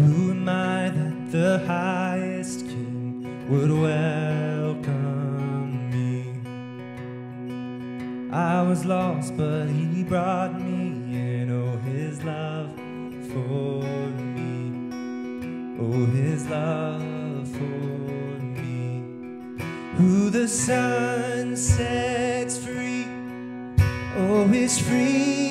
Who am I that the highest king would welcome me? I was lost, but he brought me in. Oh, his love for me. Oh, his love for me. Who the Son sets free. Oh, is free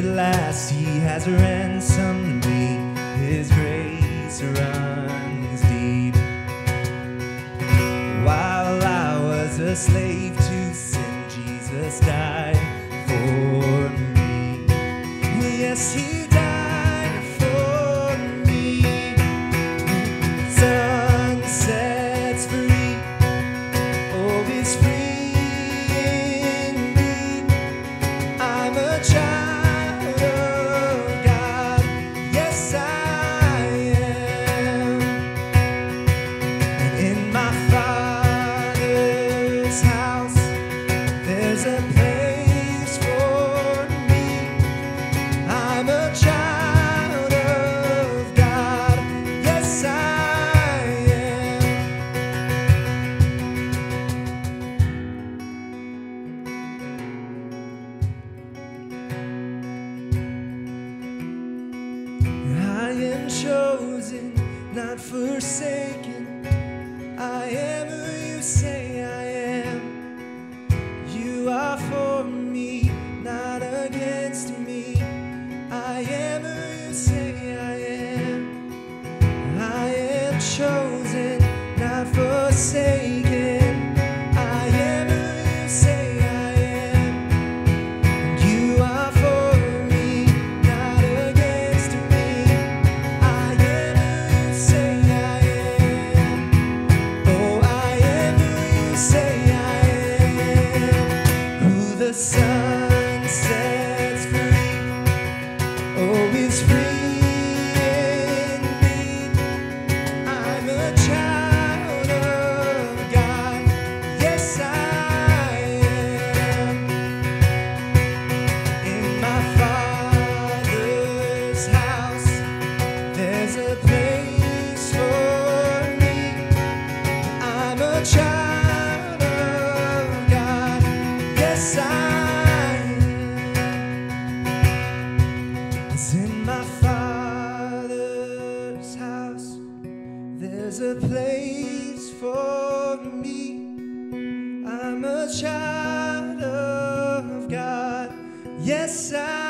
at last, He has ransomed me. His grace runs deep. While I was a slave to sin, Jesus died for me. Yes, He not forsaken. I am who you say I am. You are for me, not against me. I am who you say I am. There's a place for me. I'm a child There's a place for me. I'm a child of God. Yes, I